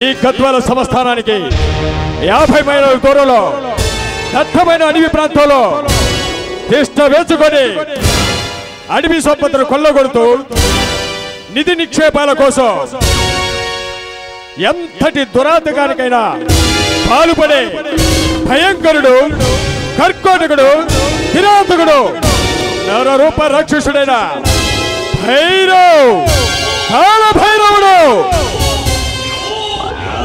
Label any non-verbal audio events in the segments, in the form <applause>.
ఈ గద్వాల సంస్థానానికి యాభై మైల దూరంలో దట్టమైన అడవి ప్రాంతంలో తిష్ట వేసుకొని అడవి సంపదను కొల్లగొడుతూ నిధి నిక్షేపాల కోసం ఎంతటి దురాతకానికైనా పాల్పడే భయంకరుడు కర్కోటకుడు కిరాతకుడు నరరూప రాక్షసుడైన భైరవ్ కాల భైరవుడు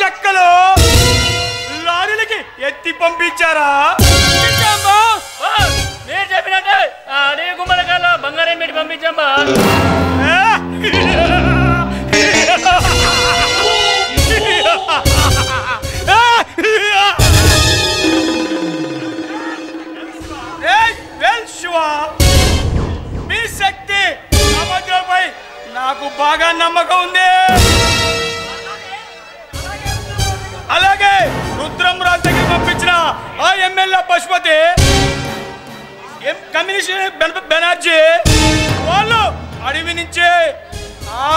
చెక్కలు లారీలకి ఎత్తి పంపించారా? మీరు చెప్పినట్టే. ఆ అడవి గుమ్మలకాల్లో బంగారం పెట్టి పంపించమ్మా. మీ శక్తి నాకు బాగా నమ్మకం ఉంది. అలాగే రుద్రం రాజ్ దగ్గర పంపించిన ఆ ఎమ్మెల్యే పశుపతి కమ్యూనిస్ట్ బెన- బెనర్జీ వాళ్ళు అడవి నుంచి ఆ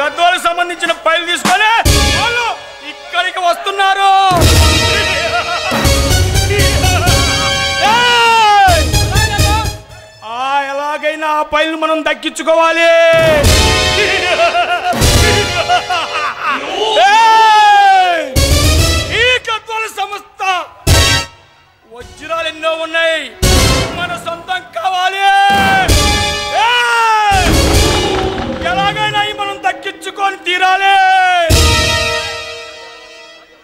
గద్వాలకు సంబంధించిన ఫైల్ తీసుకొని వాళ్ళు ఇక్కడికి వస్తున్నారు. ఎలాగైనా ఆ ఫైల్ మనం దక్కించుకోవాలి. <laughs> వజ్రాలు ఎన్నో ఉన్నాయి. మన సొంతం కావాలి. ఎలాగైనా ఈ మనం దక్కించుకొని తీరాలి.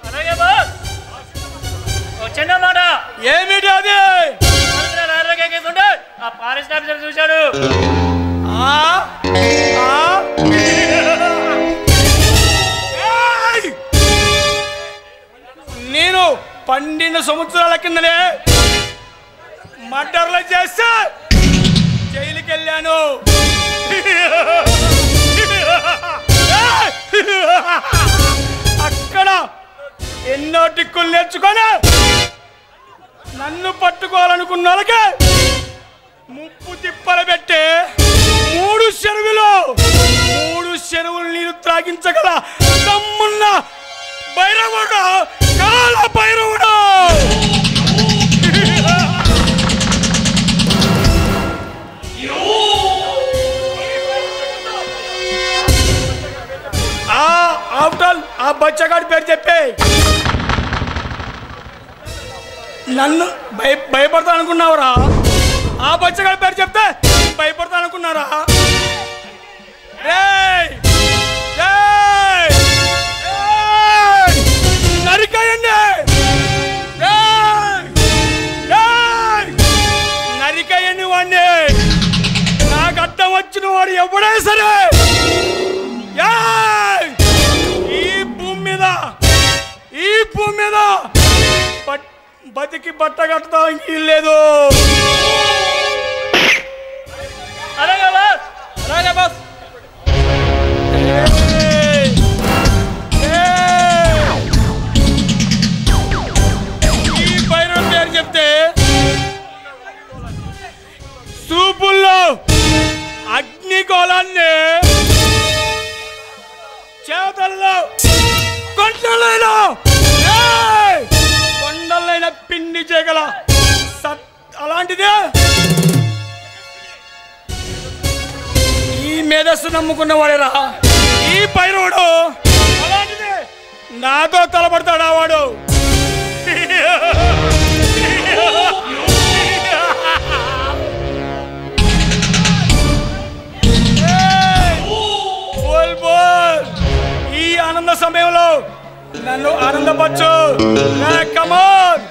అలాగే బాస్. ఓ చిన్న మాట. ఏమిటి అది? ఆ ఫారెస్ట్ ఆఫీసర్ చూశాడు. ఆ? నేను పన్నెండు సంవత్సరాల కిందనే మర్డర్లు చేస్తే జైలుకి వెళ్ళాను అక్కడ ఎన్నో టిక్కులు నేర్చుకొని నన్ను పట్టుకోవాలనుకున్న వాళ్ళకి ముప్పు తిప్పలు పెట్టి మూడు చెరువులు మూడు చెరువులు నీరు త్రాగించగల దమ్మున్న భైరవుడు కాల భైరవుడు ఆఫ్టర్ ఆ బచ్చగాడి పేరు చెప్పే. నన్ను భయ భయపడతా అనుకున్నావురా ఆ బచ్చగాడి పేరు చెప్తే భయపడతా అనుకున్నారా రేయ్! రేయ్! నరికేయండి! నరికేయండి వాడిని నాకు అడ్డం వచ్చిన వాడు ఎవడే సరే! మీద. బతికి బట్ట కట్టడానికి లేదు. చెప్తే సూపుల్లో అగ్నికోళాన్ని చేతల్లో కొంటలో ఆయన పిండి చేయగల సత్ అలాంటిదే? ఈ మేధస్సు నమ్ముకున్న వాడేరా ఈ పైరుడు. అలాంటిదే. నాతో తలపడతాడా వాడు? ఈ ఆనంద సమయంలో నన్ను ఆనందపచ్చు కమాన్